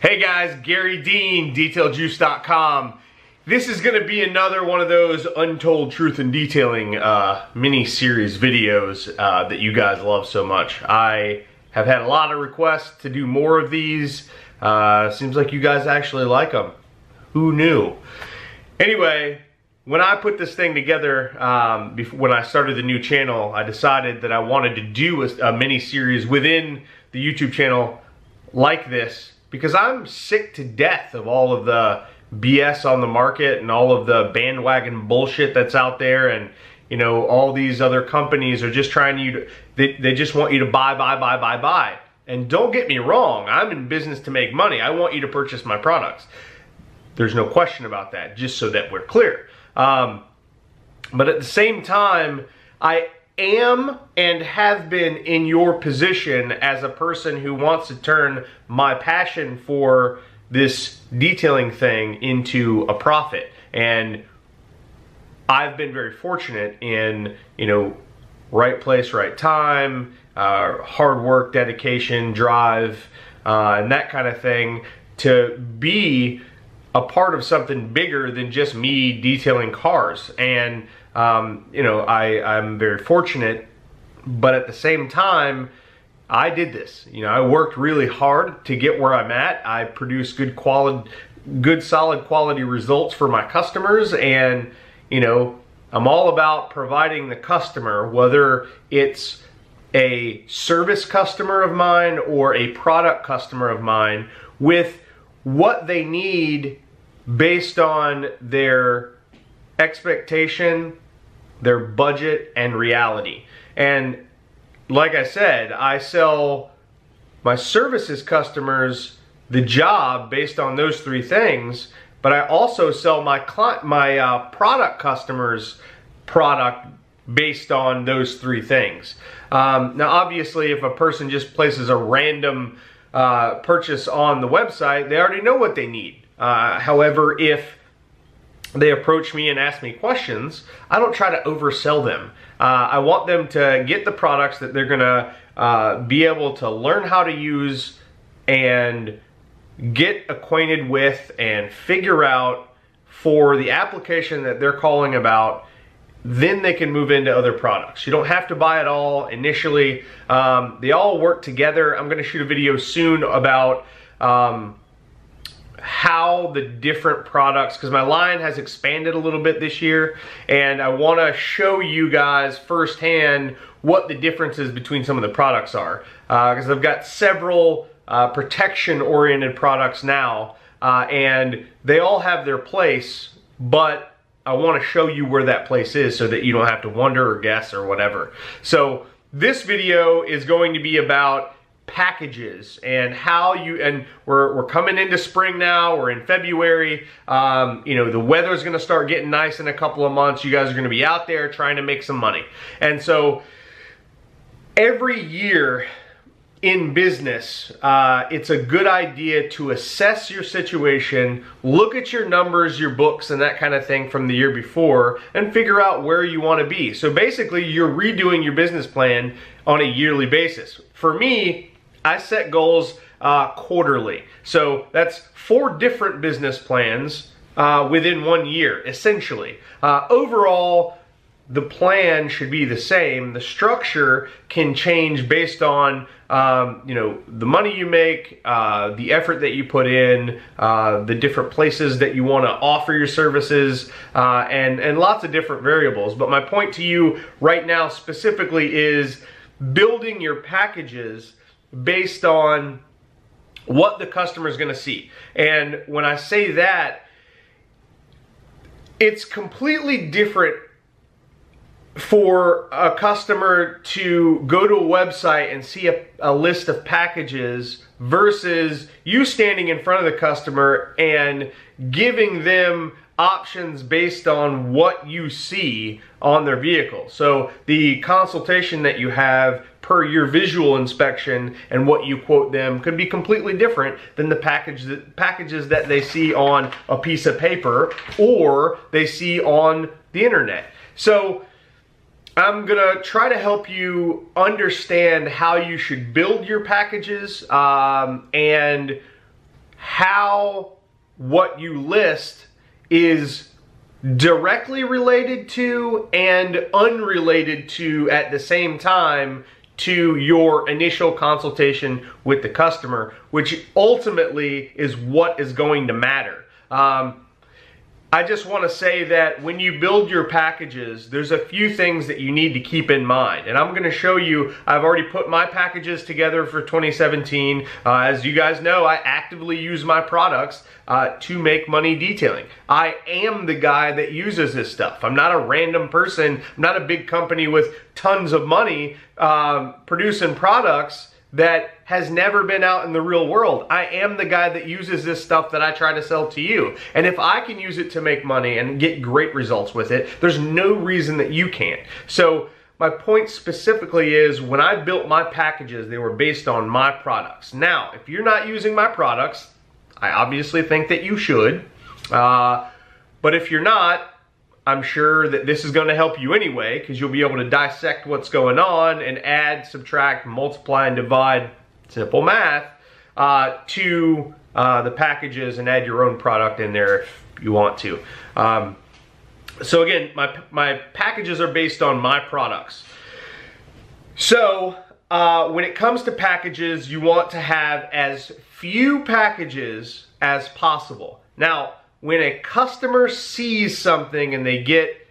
Hey guys, Garry Dean, DetailJuice.com. This is going to be another one of those Untold Truth in Detailing uh, mini-series videos uh, that you guys love so much. I have had a lot of requests to do more of these. Uh, seems like you guys actually like them. Who knew? Anyway, when I put this thing together, um, before, when I started the new channel, I decided that I wanted to do a, a mini-series within the YouTube channel like this because I'm sick to death of all of the BS on the market and all of the bandwagon bullshit that's out there and you know all these other companies are just trying you to they, they just want you to buy buy buy buy buy. And don't get me wrong I'm in business to make money. I want you to purchase my products. There's no question about that just so that we're clear. Um, but at the same time I am and have been in your position as a person who wants to turn my passion for this detailing thing into a profit. And I've been very fortunate in, you know, right place, right time, uh, hard work, dedication, drive, uh, and that kind of thing to be a part of something bigger than just me detailing cars. And, um, you know, I, I'm very fortunate, but at the same time, I did this. You know, I worked really hard to get where I'm at. I produce good quality, good solid quality results for my customers and, you know, I'm all about providing the customer, whether it's a service customer of mine or a product customer of mine, with what they need based on their expectation, their budget, and reality. And like I said, I sell my services customers the job based on those three things, but I also sell my client, my uh, product customers product based on those three things. Um, now, obviously, if a person just places a random uh, purchase on the website, they already know what they need. Uh, however, if they approach me and ask me questions, I don't try to oversell them. Uh, I want them to get the products that they're gonna uh, be able to learn how to use and get acquainted with and figure out for the application that they're calling about then they can move into other products. You don't have to buy it all initially. Um, they all work together. I'm gonna shoot a video soon about um, how the different products, because my line has expanded a little bit this year, and I want to show you guys firsthand what the differences between some of the products are. Because uh, I've got several uh, protection-oriented products now, uh, and they all have their place, but I want to show you where that place is so that you don't have to wonder or guess or whatever. So this video is going to be about packages and how you and we're, we're coming into spring now we're in February um, you know the weather is gonna start getting nice in a couple of months you guys are gonna be out there trying to make some money and so every year in business, uh, it's a good idea to assess your situation, look at your numbers, your books, and that kind of thing from the year before, and figure out where you want to be. So basically, you're redoing your business plan on a yearly basis. For me, I set goals uh, quarterly. So that's four different business plans uh, within one year, essentially. Uh, overall, the plan should be the same. The structure can change based on um, you know the money you make, uh, the effort that you put in, uh, the different places that you want to offer your services, uh, and and lots of different variables. But my point to you right now specifically is building your packages based on what the customer is going to see. And when I say that, it's completely different for a customer to go to a website and see a, a, list of packages versus you standing in front of the customer and giving them options based on what you see on their vehicle. So the consultation that you have per your visual inspection and what you quote them could be completely different than the package that, packages that they see on a piece of paper or they see on the internet. So I'm gonna try to help you understand how you should build your packages um, and how what you list is directly related to and unrelated to at the same time to your initial consultation with the customer, which ultimately is what is going to matter. Um, I just want to say that when you build your packages, there's a few things that you need to keep in mind. And I'm going to show you, I've already put my packages together for 2017. Uh, as you guys know, I actively use my products uh, to make money detailing. I am the guy that uses this stuff. I'm not a random person. I'm not a big company with tons of money um, producing products that has never been out in the real world. I am the guy that uses this stuff that I try to sell to you. And if I can use it to make money and get great results with it, there's no reason that you can't. So my point specifically is when I built my packages, they were based on my products. Now, if you're not using my products, I obviously think that you should. Uh, but if you're not, I'm sure that this is going to help you anyway because you'll be able to dissect what's going on and add, subtract, multiply, and divide, simple math, uh, to uh, the packages and add your own product in there if you want to. Um, so again, my, my packages are based on my products. So uh, when it comes to packages, you want to have as few packages as possible. Now, when a customer sees something and they get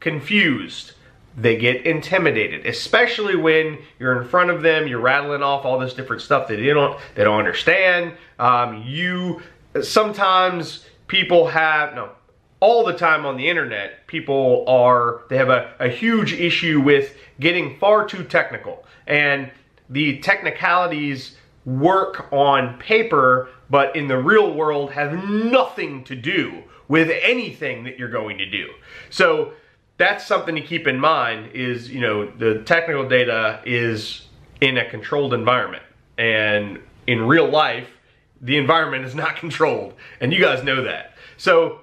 confused, they get intimidated, especially when you're in front of them, you're rattling off all this different stuff that they don't they don't understand. Um, you sometimes people have no all the time on the internet people are they have a, a huge issue with getting far too technical and the technicalities work on paper, but in the real world have nothing to do with anything that you're going to do. So that's something to keep in mind is, you know, the technical data is in a controlled environment. And in real life, the environment is not controlled. And you guys know that. So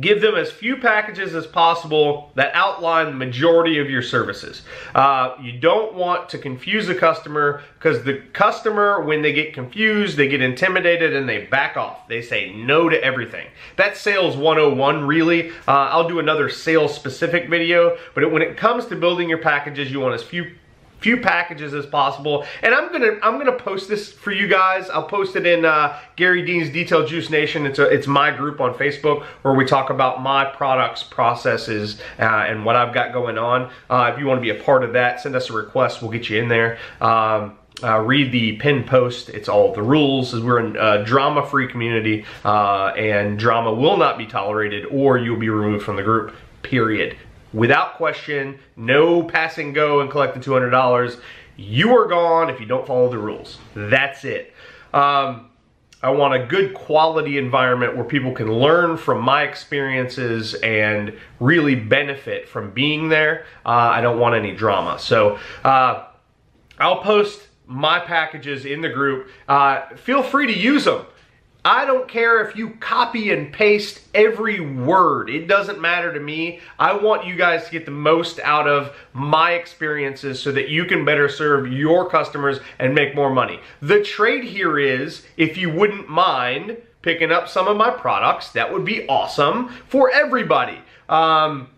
Give them as few packages as possible that outline the majority of your services. Uh, you don't want to confuse the customer because the customer, when they get confused, they get intimidated and they back off. They say no to everything. That's sales 101 really. Uh, I'll do another sales specific video, but when it comes to building your packages, you want as few few packages as possible. And I'm gonna I'm gonna post this for you guys. I'll post it in uh, Garry Dean's Detail Juice Nation. It's a it's my group on Facebook where we talk about my products, processes, uh, and what I've got going on. Uh, if you want to be a part of that, send us a request. We'll get you in there. Um, uh, read the pin post. It's all the rules. We're in a drama-free community, uh, and drama will not be tolerated, or you'll be removed from the group. Period without question, no pass and go and collect the $200. You are gone if you don't follow the rules. That's it. Um, I want a good quality environment where people can learn from my experiences and really benefit from being there. Uh, I don't want any drama. So uh, I'll post my packages in the group. Uh, feel free to use them. I don't care if you copy and paste every word. It doesn't matter to me. I want you guys to get the most out of my experiences so that you can better serve your customers and make more money. The trade here is, if you wouldn't mind picking up some of my products, that would be awesome for everybody. Um,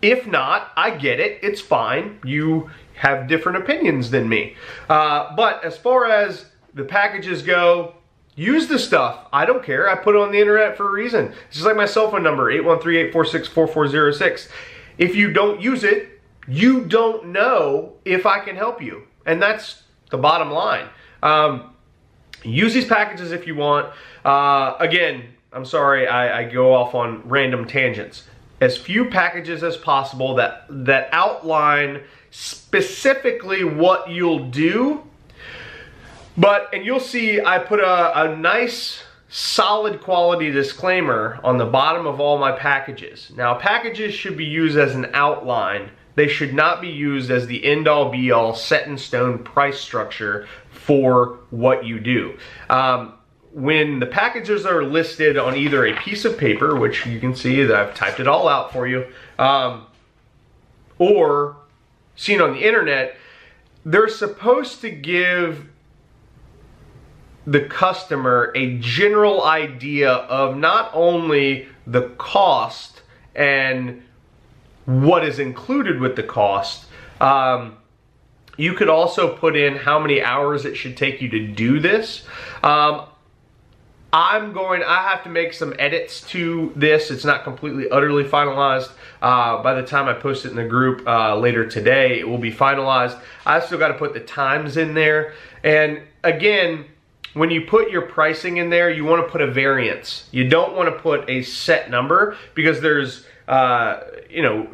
if not, I get it. It's fine. You have different opinions than me. Uh, but as far as the packages go, Use the stuff. I don't care. I put it on the internet for a reason. It's just like my cell phone number, 813-846-4406. If you don't use it, you don't know if I can help you. And that's the bottom line. Um, use these packages if you want. Uh, again, I'm sorry I, I go off on random tangents. As few packages as possible that, that outline specifically what you'll do but, and you'll see I put a, a nice solid quality disclaimer on the bottom of all my packages. Now packages should be used as an outline. They should not be used as the end all be all set in stone price structure for what you do. Um, when the packages are listed on either a piece of paper, which you can see that I've typed it all out for you, um, or seen on the internet, they're supposed to give the customer a general idea of not only the cost and what is included with the cost. Um, you could also put in how many hours it should take you to do this. Um, I'm going, I have to make some edits to this. It's not completely, utterly finalized. Uh, by the time I post it in the group uh, later today, it will be finalized. I still got to put the times in there. And again, when you put your pricing in there, you want to put a variance. You don't want to put a set number because there's, uh, you know,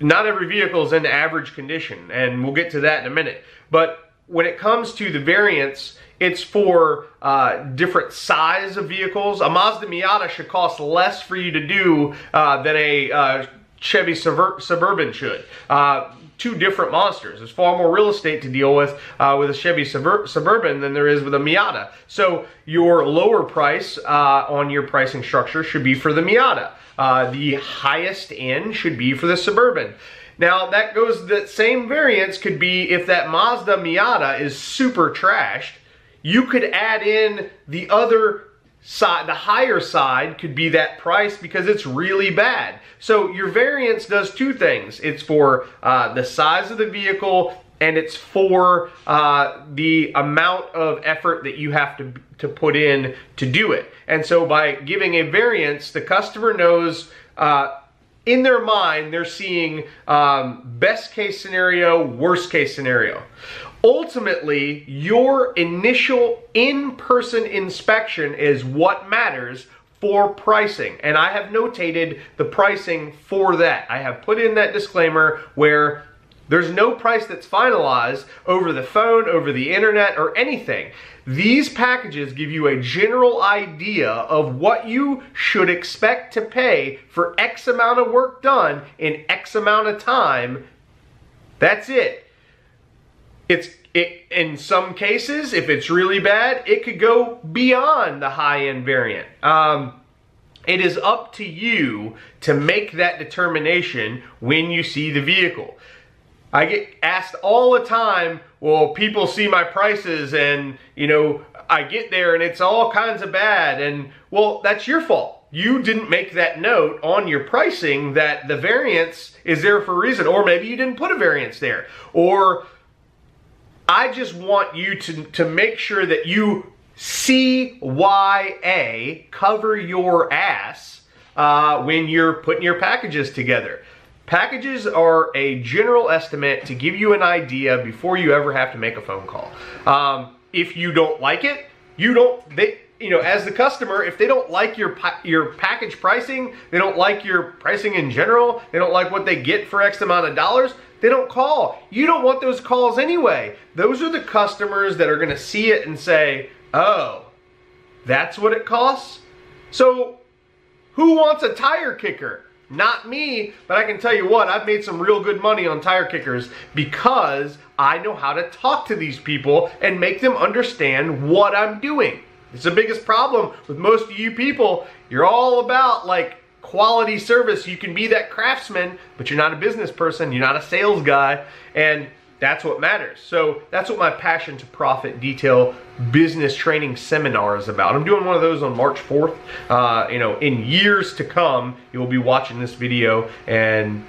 not every vehicle is in average condition, and we'll get to that in a minute. But when it comes to the variance, it's for uh, different size of vehicles. A Mazda Miata should cost less for you to do uh, than a uh, Chevy Suburban should. Uh, two different monsters. There's far more real estate to deal with uh, with a Chevy Suburban than there is with a Miata. So your lower price uh, on your pricing structure should be for the Miata. Uh, the highest end should be for the Suburban. Now that goes, that same variance could be if that Mazda Miata is super trashed, you could add in the other side, the higher side could be that price because it's really bad. So your variance does two things. It's for uh, the size of the vehicle and it's for uh, the amount of effort that you have to, to put in to do it. And so by giving a variance, the customer knows uh, in their mind, they're seeing um, best case scenario, worst case scenario. Ultimately, your initial in-person inspection is what matters for pricing. And I have notated the pricing for that. I have put in that disclaimer where there's no price that's finalized over the phone, over the internet, or anything. These packages give you a general idea of what you should expect to pay for X amount of work done in X amount of time. That's it. It's it, in some cases, if it's really bad, it could go beyond the high-end variant. Um, it is up to you to make that determination when you see the vehicle. I get asked all the time, well, people see my prices and, you know, I get there and it's all kinds of bad. And, well, that's your fault. You didn't make that note on your pricing that the variance is there for a reason. Or maybe you didn't put a variance there. Or I just want you to, to make sure that you CYA, cover your ass, uh, when you're putting your packages together. Packages are a general estimate to give you an idea before you ever have to make a phone call. Um, if you don't like it, you don't, they, you know, as the customer, if they don't like your your package pricing, they don't like your pricing in general, they don't like what they get for X amount of dollars, they don't call. You don't want those calls anyway. Those are the customers that are going to see it and say, "Oh, that's what it costs." So, who wants a tire kicker? Not me, but I can tell you what, I've made some real good money on tire kickers because I know how to talk to these people and make them understand what I'm doing. It's the biggest problem with most of you people. You're all about like quality service. You can be that craftsman, but you're not a business person. You're not a sales guy. And that's what matters. So that's what my Passion to Profit Detail business training seminar is about. I'm doing one of those on March 4th. Uh, you know, in years to come, you'll be watching this video and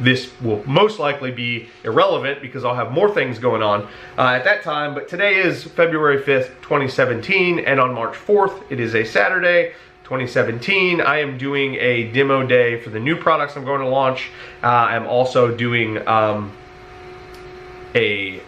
this will most likely be irrelevant because I'll have more things going on uh, at that time. But today is February 5th, 2017, and on March 4th, it is a Saturday. 2017. I am doing a demo day for the new products I'm going to launch. Uh, I'm also doing um, a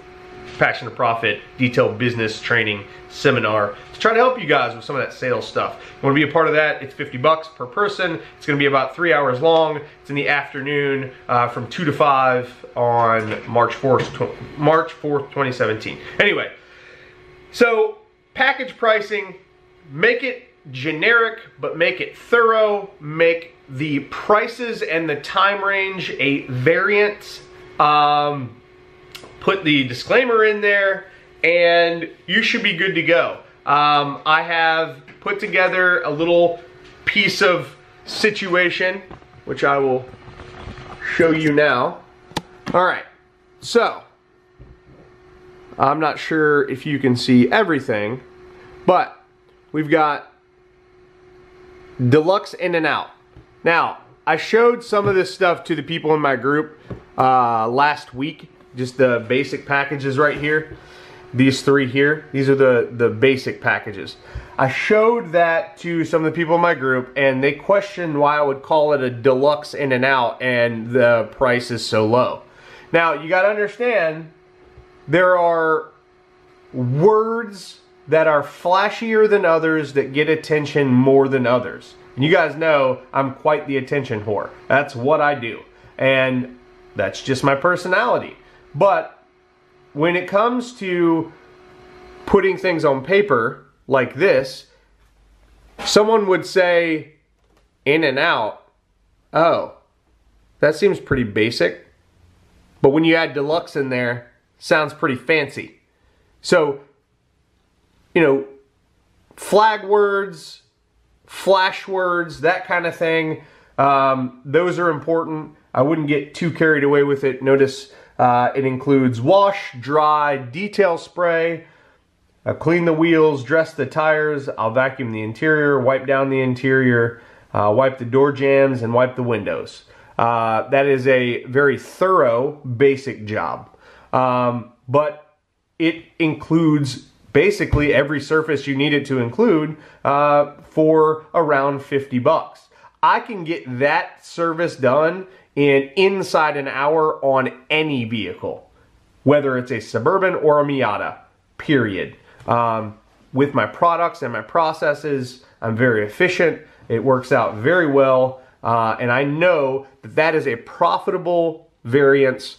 Passion to Profit detailed business training seminar to try to help you guys with some of that sales stuff. You want to be a part of that? It's 50 bucks per person. It's going to be about three hours long. It's in the afternoon uh, from 2 to 5 on March 4th, March 4th, 2017. Anyway, so package pricing, make it generic, but make it thorough. Make the prices and the time range a variant. Um, put the disclaimer in there, and you should be good to go. Um, I have put together a little piece of situation, which I will show you now. All right, so I'm not sure if you can see everything, But we've got deluxe in and out. Now, I showed some of this stuff to the people in my group uh, last week, just the basic packages right here. These three here, these are the, the basic packages. I showed that to some of the people in my group and they questioned why I would call it a deluxe in and out and the price is so low. Now, you gotta understand, there are words that are flashier than others that get attention more than others. And you guys know I'm quite the attention whore. That's what I do. And that's just my personality. But when it comes to putting things on paper like this, someone would say in and out, oh, that seems pretty basic. But when you add deluxe in there, sounds pretty fancy. So you know, flag words, flash words, that kind of thing. Um, those are important. I wouldn't get too carried away with it. Notice uh, it includes wash, dry, detail spray, uh, clean the wheels, dress the tires, I'll vacuum the interior, wipe down the interior, uh, wipe the door jambs, and wipe the windows. Uh, that is a very thorough, basic job. Um, but it includes basically every surface you need it to include uh, for around 50 bucks. I can get that service done in inside an hour on any vehicle, whether it's a Suburban or a Miata, period. Um, with my products and my processes, I'm very efficient. It works out very well. Uh, and I know that that is a profitable variance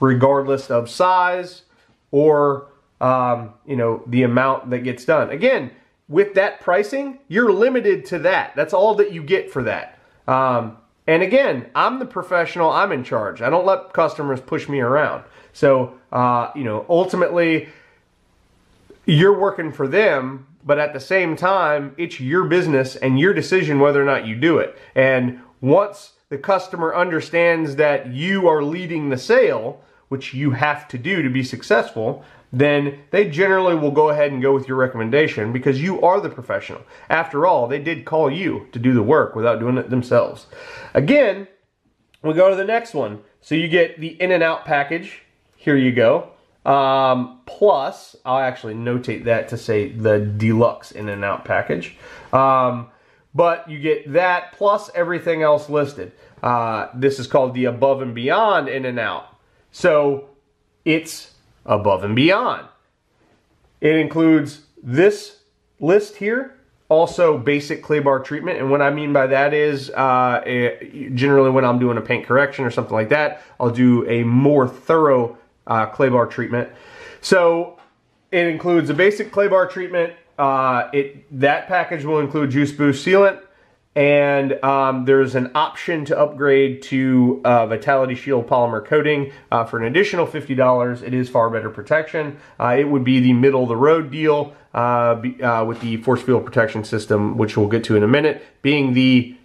regardless of size or um, you know, the amount that gets done. Again, with that pricing, you're limited to that. That's all that you get for that. Um, and again, I'm the professional, I'm in charge. I don't let customers push me around. So, uh, you know, ultimately, you're working for them, but at the same time, it's your business and your decision whether or not you do it. And once the customer understands that you are leading the sale, which you have to do to be successful, then they generally will go ahead and go with your recommendation because you are the professional. After all, they did call you to do the work without doing it themselves. Again, we go to the next one. So you get the in and out package. Here you go. Um, plus, I'll actually notate that to say the deluxe in and out package. Um, but you get that plus everything else listed. Uh, this is called the above and beyond in and out. So it's above and beyond. It includes this list here, also basic clay bar treatment. And what I mean by that is uh, it, generally when I'm doing a paint correction or something like that, I'll do a more thorough uh, clay bar treatment. So it includes a basic clay bar treatment. Uh, it That package will include Juice Boost sealant, and um, there's an option to upgrade to uh, Vitality Shield polymer coating uh, for an additional $50. It is far better protection. Uh, it would be the middle of the road deal uh, be, uh, with the force field protection system, which we'll get to in a minute, being the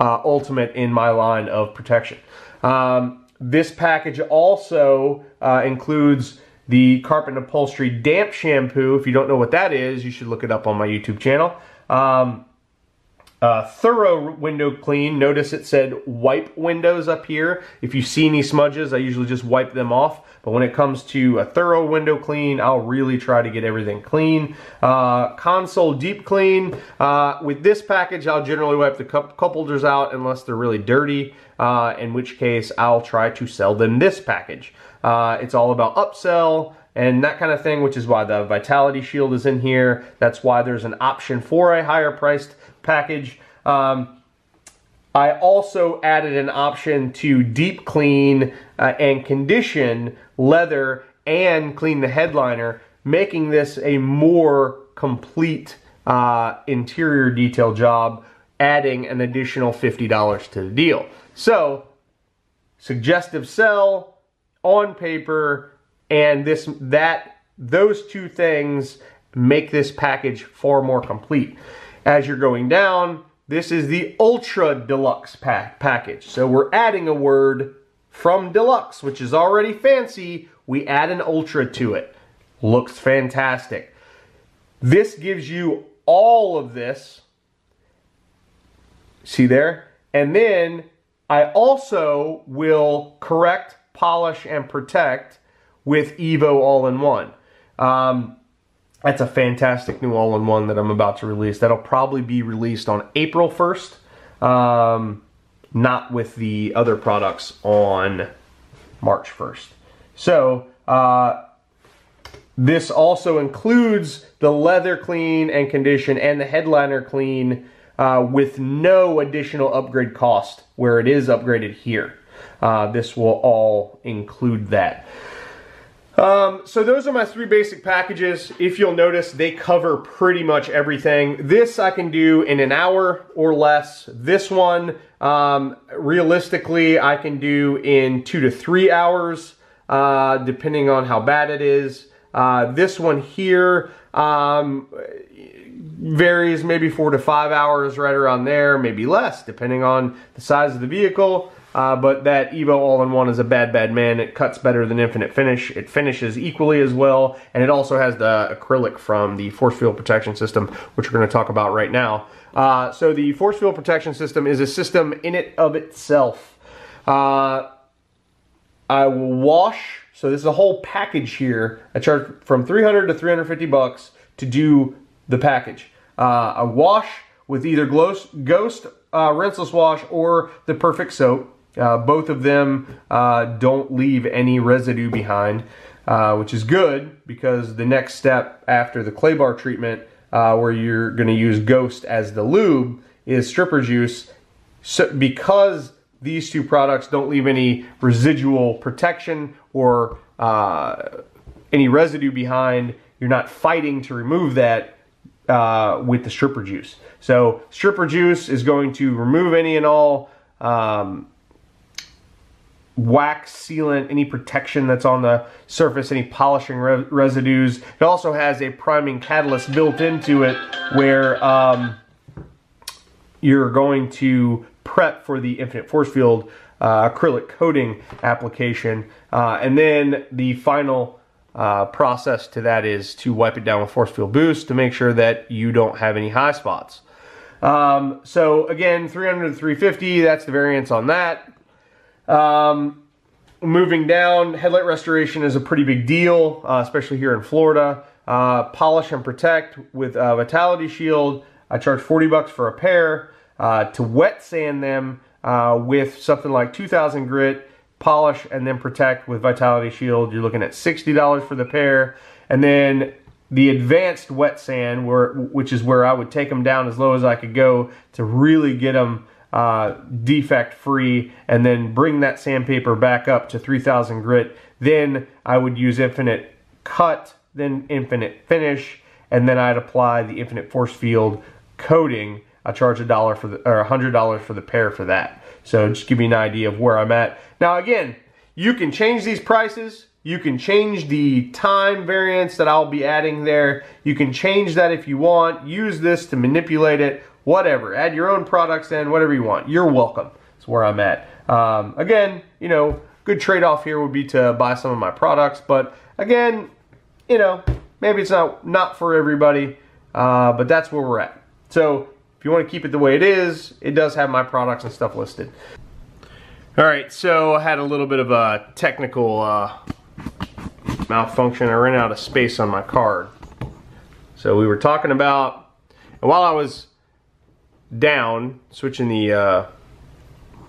uh, ultimate in my line of protection. Um, this package also includes the Carpet Upholstery Damp Shampoo. If you don't know what that is, you should look it up on my YouTube channel. Um, uh, thorough window clean. Notice it said wipe windows up here. If you see any smudges, I usually just wipe them off. But when it comes to a thorough window clean, I'll really try to get everything clean. Uh, console deep clean. Uh, with this package, I'll generally wipe the cup, cup holders out unless they're really dirty, uh, in which case I'll try to sell them this package. Uh, it's all about upsell, and that kind of thing, which is why the Vitality Shield is in here. That's why there's an option for a higher priced package. Um, I also added an option to deep clean uh, and condition leather and clean the headliner, making this a more complete uh, interior detail job, adding an additional $50 to the deal. So, suggestive sell on paper, and this that those two things make this package far more complete. As you're going down, this is the Ultra Deluxe pack package. So we're adding a word from Deluxe, which is already fancy. We add an Ultra to it. Looks fantastic. This gives you all of this. See there? And then I also will correct, polish, and protect with Evo All-in-One. Um, that's a fantastic new all-in-one that I'm about to release. That'll probably be released on April 1st, um, not with the other products on March 1st. So uh, this also includes the leather clean and condition and the headliner clean uh, with no additional upgrade cost where it is upgraded here. Uh, this will all include that. Um, so those are my three basic packages. If you'll notice, they cover pretty much everything. This I can do in an hour or less. This one, um, realistically, I can do in two to three hours, uh, depending on how bad it is. Uh, this one here um, varies maybe four to five hours, right around there, maybe less, depending on the size of the vehicle. Uh, but that Evo All-in-One is a bad, bad man. It cuts better than Infinite Finish. It finishes equally as well, and it also has the acrylic from the force field protection system, which we're going to talk about right now. Uh, so the force field protection system is a system in it of itself. Uh, I will wash, so this is a whole package here. I charge from 300 to 350 bucks to do the package. Uh, a wash with either Ghost, Ghost uh, rinseless wash or the Perfect Soap. Uh, both of them uh, don't leave any residue behind, uh, which is good because the next step after the clay bar treatment, uh, where you're going to use Ghost as the lube, is stripper juice. So because these two products don't leave any residual protection or uh, any residue behind, you're not fighting to remove that uh, with the stripper juice. So stripper juice is going to remove any and all um, wax sealant, any protection that's on the surface, any polishing re residues. It also has a priming catalyst built into it where um, you're going to prep for the Infinite Force Field uh, acrylic coating application. Uh, and then the final uh, process to that is to wipe it down with Force Field Boost to make sure that you don't have any high spots. Um, so again, 300 to 350, that's the variance on that. Um, moving down, headlight restoration is a pretty big deal, uh, especially here in Florida. Uh, polish and protect with Vitality Shield. I charge 40 bucks for a pair. Uh, to wet sand them uh, with something like 2000 grit, polish, and then protect with Vitality Shield, you're looking at $60 for the pair. And then the advanced wet sand, where, which is where I would take them down as low as I could go to really get them uh, defect free and then bring that sandpaper back up to 3000 grit. Then I would use infinite cut, then infinite finish, and then I'd apply the infinite force field coating. I charge a dollar for the, or a hundred dollars for the pair for that. So just give me an idea of where I'm at. Now again, you can change these prices you can change the time variance that I'll be adding there. You can change that if you want. Use this to manipulate it, whatever. Add your own products in, whatever you want. You're welcome. That's where I'm at. Um, again, you know, good trade-off here would be to buy some of my products. But again, you know, maybe it's not, not for everybody, uh, but that's where we're at. So if you want to keep it the way it is, it does have my products and stuff listed. All right, so I had a little bit of a technical uh, malfunction. I ran out of space on my card. So we were talking about, and while I was down, switching the uh,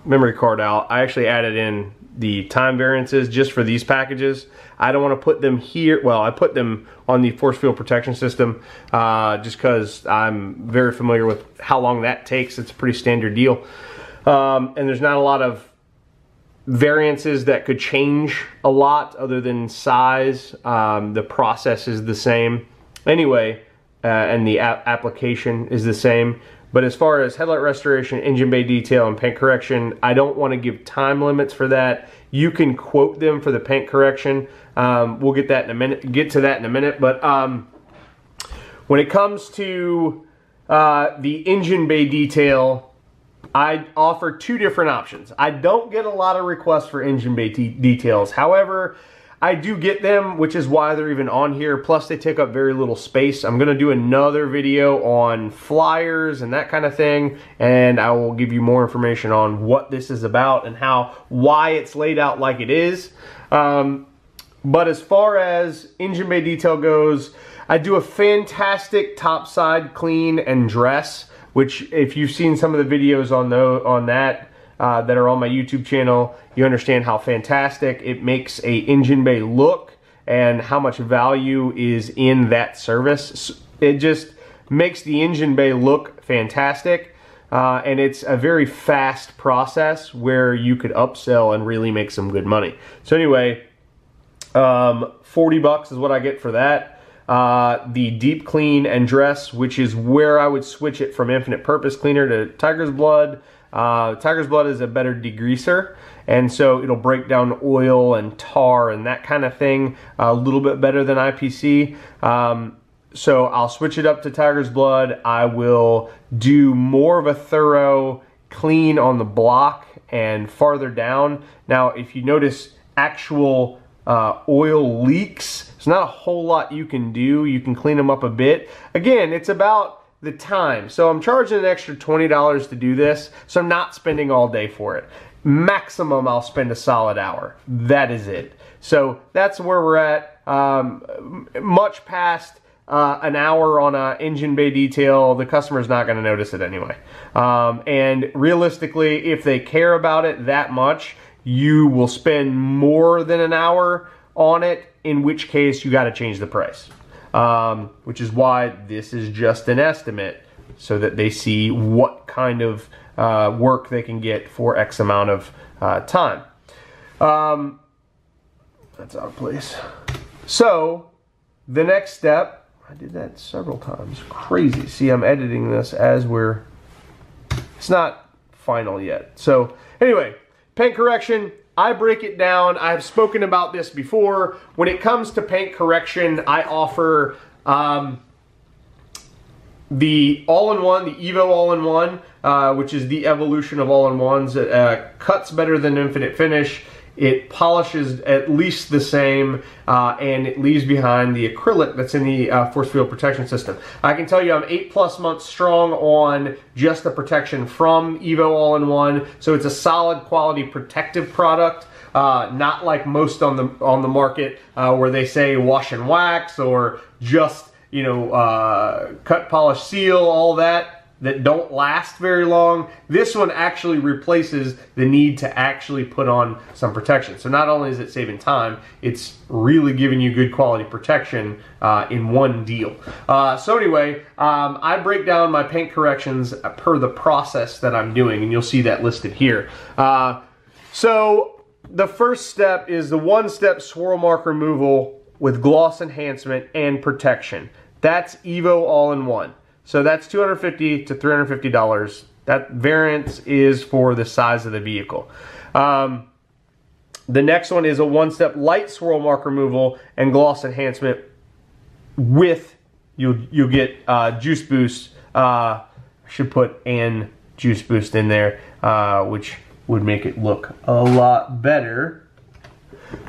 memory card out, I actually added in the time variances just for these packages. I don't want to put them here. Well, I put them on the force field protection system uh, just because I'm very familiar with how long that takes. It's a pretty standard deal. Um, and there's not a lot of variances that could change a lot other than size. Um, the process is the same. Anyway, uh, and the application is the same. But as far as headlight restoration, engine bay detail, and paint correction, I don't want to give time limits for that. You can quote them for the paint correction. Um, we'll get that in a minute. Get to that in a minute. But um, when it comes to uh, the engine bay detail, I offer two different options. I don't get a lot of requests for engine bay details. However, I do get them, which is why they're even on here. Plus, they take up very little space. I'm going to do another video on flyers and that kind of thing, and I will give you more information on what this is about and how, why it's laid out like it is. Um, but as far as engine bay detail goes, I do a fantastic topside clean and dress, which if you've seen some of the videos on, the, on that, uh, that are on my YouTube channel, you understand how fantastic it makes a engine bay look and how much value is in that service. It just makes the engine bay look fantastic. Uh, and it's a very fast process where you could upsell and really make some good money. So anyway, um, 40 bucks is what I get for that. Uh, the deep clean and dress, which is where I would switch it from infinite purpose cleaner to tiger's blood. Uh, tiger's blood is a better degreaser and so it'll break down oil and tar and that kind of thing a little bit better than IPC. Um, so I'll switch it up to tiger's blood. I will do more of a thorough clean on the block and farther down. Now if you notice actual uh, oil leaks, there's not a whole lot you can do. You can clean them up a bit. Again, it's about the time. So I'm charging an extra $20 to do this, so I'm not spending all day for it. Maximum, I'll spend a solid hour. That is it. So that's where we're at. Um, much past uh, an hour on an engine bay detail, the customer's not going to notice it anyway. Um, and realistically, if they care about it that much, you will spend more than an hour on it, in which case you got to change the price um, which is why this is just an estimate so that they see what kind of uh, work they can get for X amount of uh, time. Um, that's out of place. So the next step, I did that several times. Crazy. See, I'm editing this as we're, it's not final yet. So anyway, paint correction, I break it down. I've spoken about this before. When it comes to paint correction, I offer um, the all-in-one, the Evo all-in-one, uh, which is the evolution of all-in-ones. It uh, cuts better than Infinite Finish. It polishes at least the same, uh, and it leaves behind the acrylic that's in the uh, force field protection system. I can tell you I'm eight plus months strong on just the protection from Evo All-in-One, so it's a solid quality protective product. Uh, not like most on the on the market uh, where they say wash and wax or just you know uh, cut polish seal all that that don't last very long. This one actually replaces the need to actually put on some protection. So not only is it saving time, it's really giving you good quality protection uh, in one deal. Uh, so anyway, um, I break down my paint corrections per the process that I'm doing, and you'll see that listed here. Uh, so the first step is the one-step swirl mark removal with gloss enhancement and protection. That's Evo all-in-one. So that's 250 to $350. That variance is for the size of the vehicle. Um, the next one is a one-step light swirl mark removal and gloss enhancement with, you'll, you'll get uh, juice boost. Uh, should put an juice boost in there, uh, which would make it look a lot better.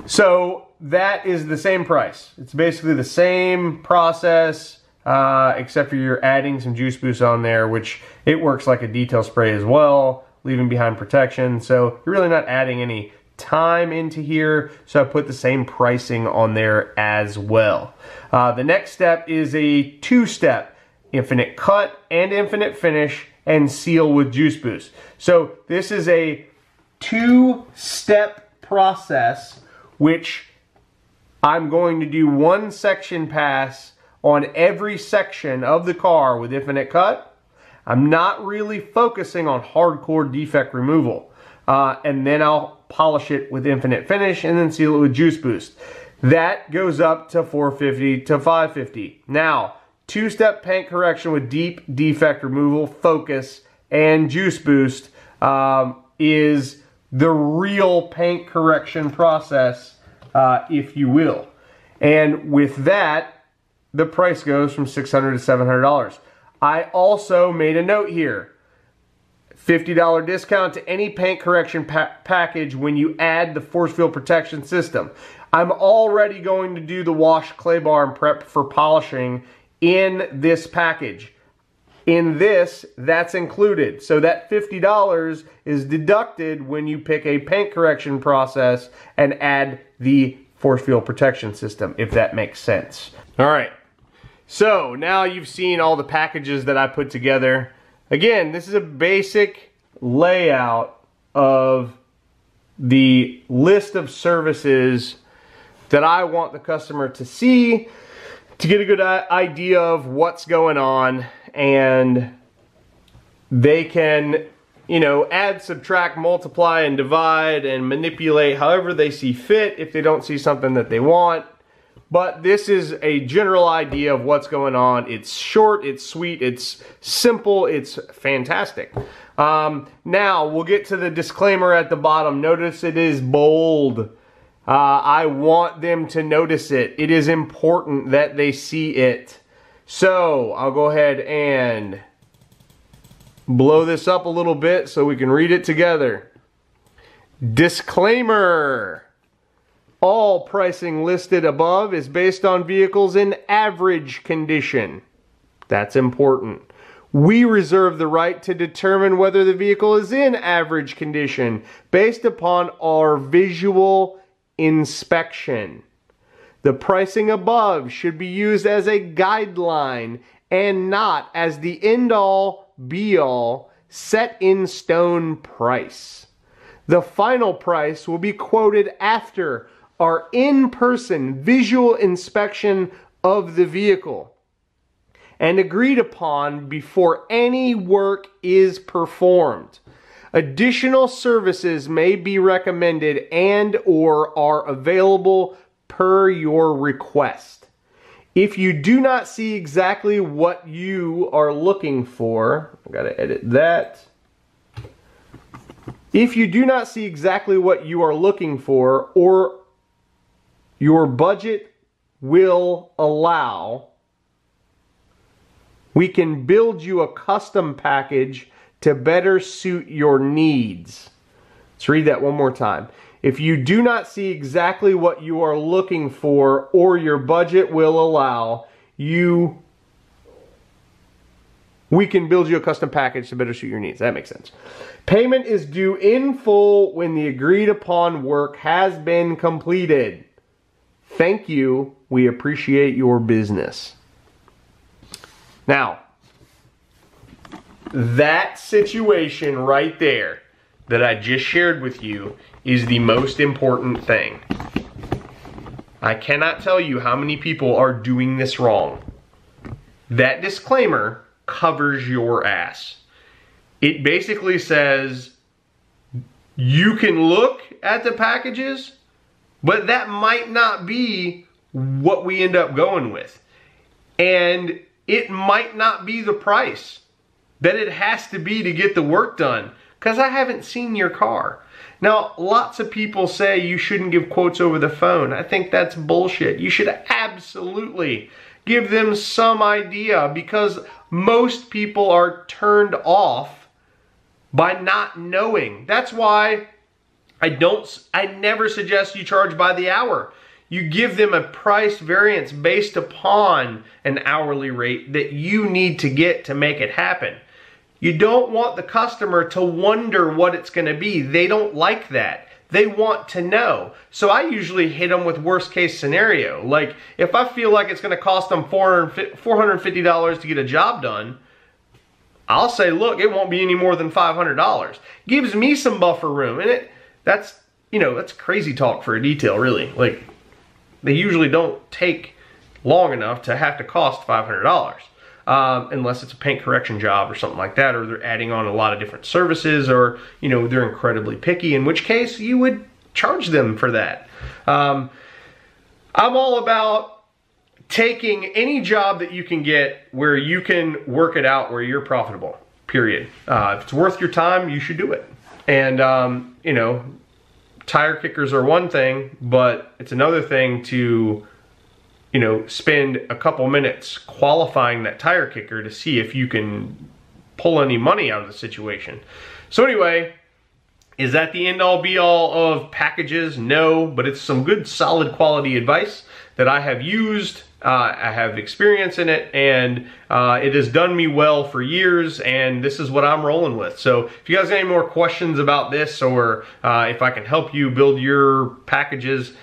So that is the same price. It's basically the same process uh, except for you're adding some juice boost on there, which it works like a detail spray as well, leaving behind protection. So you're really not adding any time into here, so I put the same pricing on there as well. Uh, the next step is a two-step, infinite cut and infinite finish, and seal with juice boost. So this is a two-step process, which I'm going to do one section pass on every section of the car with Infinite Cut. I'm not really focusing on hardcore defect removal. Uh, and then I'll polish it with Infinite Finish and then seal it with Juice Boost. That goes up to 450 to 550. Now, two-step paint correction with deep defect removal, focus, and Juice Boost um, is the real paint correction process, uh, if you will. And with that, the price goes from 600 to $700. I also made a note here. $50 discount to any paint correction pa package when you add the force field protection system. I'm already going to do the wash clay bar and prep for polishing in this package. In this, that's included. So that $50 is deducted when you pick a paint correction process and add the force field protection system, if that makes sense. All right, so now you've seen all the packages that I put together. Again, this is a basic layout of the list of services that I want the customer to see to get a good idea of what's going on and they can you know add subtract multiply and divide and manipulate however they see fit if they don't see something that they want but this is a general idea of what's going on. It's short it's sweet it's simple it's fantastic. Um, now we'll get to the disclaimer at the bottom. Notice it is bold. Uh, I want them to notice it. It is important that they see it. So I'll go ahead and blow this up a little bit so we can read it together. Disclaimer. All pricing listed above is based on vehicles in average condition. That's important. We reserve the right to determine whether the vehicle is in average condition based upon our visual inspection. The pricing above should be used as a guideline and not as the end all be all set in stone price. The final price will be quoted after our in person visual inspection of the vehicle and agreed upon before any work is performed. Additional services may be recommended and or are available per your request. If you do not see exactly what you are looking for, I gotta edit that. If you do not see exactly what you are looking for or your budget will allow, we can build you a custom package to better suit your needs. Let's read that one more time. If you do not see exactly what you are looking for or your budget will allow, you we can build you a custom package to better suit your needs. That makes sense. Payment is due in full when the agreed upon work has been completed. Thank you. We appreciate your business. Now, that situation right there that I just shared with you is the most important thing. I cannot tell you how many people are doing this wrong. That disclaimer covers your ass. It basically says you can look at the packages, but that might not be what we end up going with. And it might not be the price that it has to be to get the work done because I haven't seen your car. Now, lots of people say you shouldn't give quotes over the phone. I think that's bullshit. You should absolutely give them some idea because most people are turned off by not knowing. That's why I don't, I never suggest you charge by the hour. You give them a price variance based upon an hourly rate that you need to get to make it happen. You don't want the customer to wonder what it's going to be. They don't like that. They want to know. So I usually hit them with worst case scenario. Like if I feel like it's going to cost them $450 to get a job done, I'll say, look, it won't be any more than $500. Gives me some buffer room. And it that's, you know, that's crazy talk for a detail, really. Like they usually don't take long enough to have to cost $500 um, unless it's a paint correction job or something like that, or they're adding on a lot of different services, or you know they're incredibly picky. In which case, you would charge them for that. Um, I'm all about taking any job that you can get where you can work it out where you're profitable. Period. Uh, if it's worth your time, you should do it. And um, you know, tire kickers are one thing, but it's another thing to you know, spend a couple minutes qualifying that tire kicker to see if you can pull any money out of the situation. So anyway, Is that the end all be all of packages? No, but it's some good solid quality advice that I have used. Uh, I have experience in it and uh, it has done me well for years and this is what I'm rolling with. So if you guys have any more questions about this or uh, if I can help you build your packages,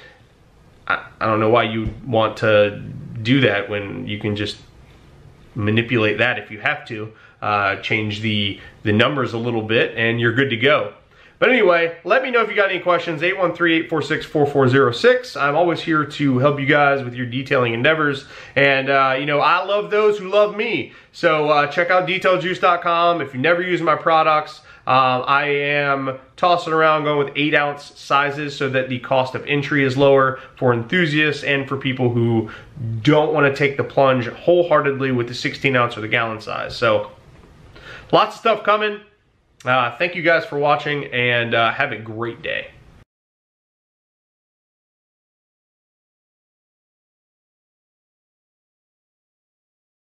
I, I don't know why you want to do that when you can just manipulate that if you have to. Uh, change the, the numbers a little bit and you're good to go. But anyway, let me know if you got any questions, 813-846-4406. I'm always here to help you guys with your detailing endeavors. And, uh, you know, I love those who love me. So uh, check out detailjuice.com. If you never use my products, um, I am tossing around going with 8 ounce sizes so that the cost of entry is lower for enthusiasts and for people who don't want to take the plunge wholeheartedly with the 16 ounce or the gallon size. So lots of stuff coming. Uh, thank you guys for watching and uh, have a great day.